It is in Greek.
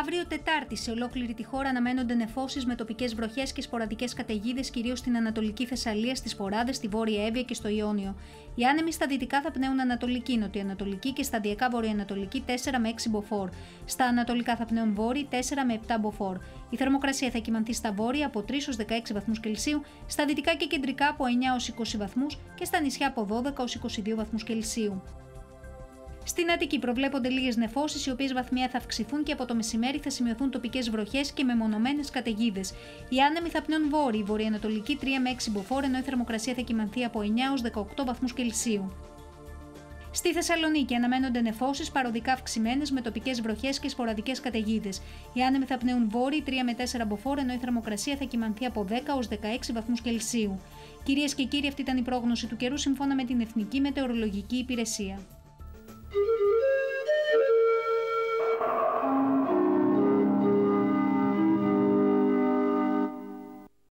Αύριο Τετάρτη σε ολόκληρη τη χώρα αναμένονται νεφώσεις με τοπικές βροχές και σποραδικές καταιγίδες, κυρίως στην Ανατολική Θεσσαλία, στις Ποράδες, στη Βόρεια Εύβοια και στο Ιόνιο. Οι άνεμοι στα δυτικά θα πνέουν Ανατολική, Νοτιοανατολική και σταδιακά Βορειοανατολική 4 με 6 μποφόρ. Στα Ανατολικά θα πνέουν Βόρειοι 4 με 7 μποφόρ. Η θερμοκρασία θα κοιμανθεί στα βόρεια από 3 ω 16 βαθμούς Κελσίου, στα δυτικά και κεντρικά από 9 ω 20 βαθμούς και στα νησιά από 12 ω 22 βαθμούς Κελσίου. Στην Αττική προβλέπονται λίγες νεφώσεις, οι οποίες βαθμία θα αυξηθούν και από το μεσημέρι θα σημειωθούν τοπικές βροχές και μεμονωμένες καταιγίδες. Οι άνεμοι θα πνέουν βόρειοι, βορειοανατολική 3 με 6 μποφόρ, ενώ η θερμοκρασία θα κοιμανθεί από 9 έως 18 βαθμούς Κελσίου. Στη Θεσσαλονίκη αναμένονται νεφώσεις παροδικά αυξημένες με τοπικές βροχές και σποραδικές καταιγίδες. Οι άνεμοι θα πνέουν βόρειοι 3 με 4 μποφόρ, ενώ η θερμοκρασία θα κοιμανθεί από 10 έως 16 βαθμούς Κελσίου. Κυρίες και κύριοι, αυτή ήταν η πρόγνωση του καιρού σύμφωνα με την Εθνική Μετεωρολογική Υπηρεσία.